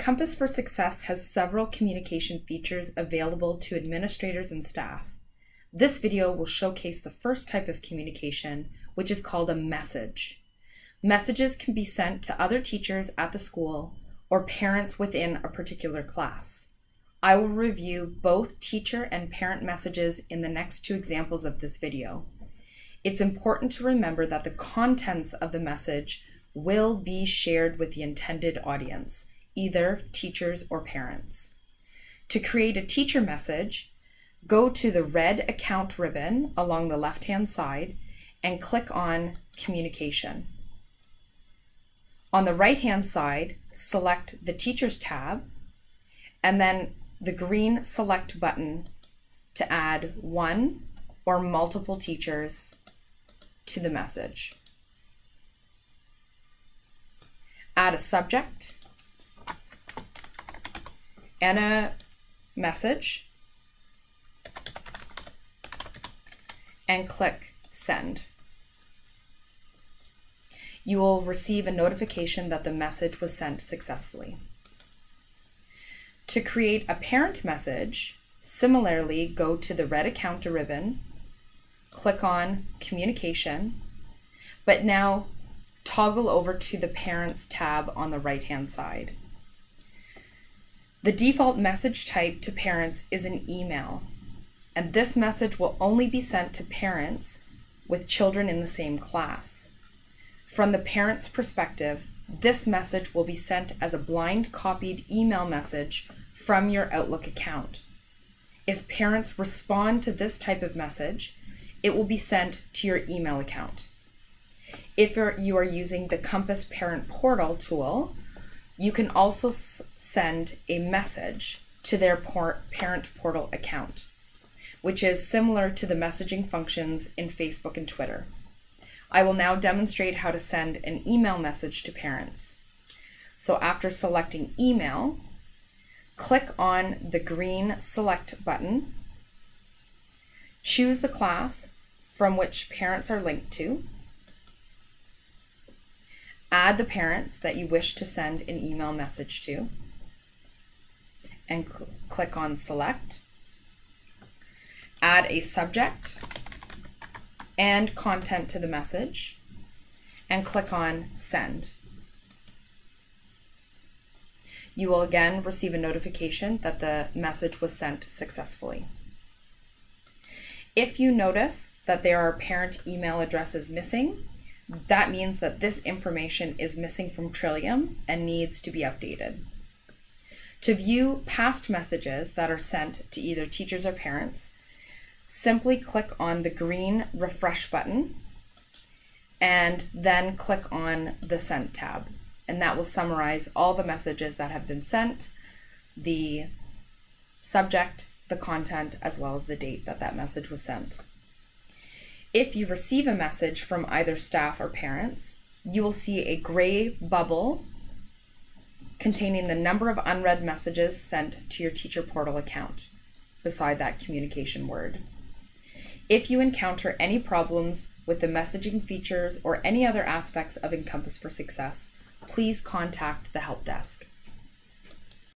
Encompass for Success has several communication features available to administrators and staff. This video will showcase the first type of communication, which is called a message. Messages can be sent to other teachers at the school or parents within a particular class. I will review both teacher and parent messages in the next two examples of this video. It's important to remember that the contents of the message will be shared with the intended audience, either teachers or parents. To create a teacher message, go to the red account ribbon along the left-hand side and click on Communication. On the right-hand side, select the Teachers tab and then the green select button to add one or multiple teachers to the message. Add a subject and a message and click send. You will receive a notification that the message was sent successfully. To create a parent message, similarly go to the red account ribbon, click on communication, but now toggle over to the parents tab on the right hand side. The default message type to parents is an email, and this message will only be sent to parents with children in the same class. From the parent's perspective, this message will be sent as a blind copied email message from your Outlook account. If parents respond to this type of message, it will be sent to your email account. If you are using the Compass Parent Portal tool, you can also send a message to their parent portal account, which is similar to the messaging functions in Facebook and Twitter. I will now demonstrate how to send an email message to parents. So after selecting email, click on the green select button, choose the class from which parents are linked to, add the parents that you wish to send an email message to, and cl click on select, add a subject and content to the message, and click on send you will again receive a notification that the message was sent successfully. If you notice that there are parent email addresses missing, that means that this information is missing from Trillium and needs to be updated. To view past messages that are sent to either teachers or parents, simply click on the green refresh button and then click on the sent tab and that will summarize all the messages that have been sent, the subject, the content, as well as the date that that message was sent. If you receive a message from either staff or parents, you will see a gray bubble containing the number of unread messages sent to your teacher portal account beside that communication word. If you encounter any problems with the messaging features or any other aspects of Encompass for Success, please contact the help desk.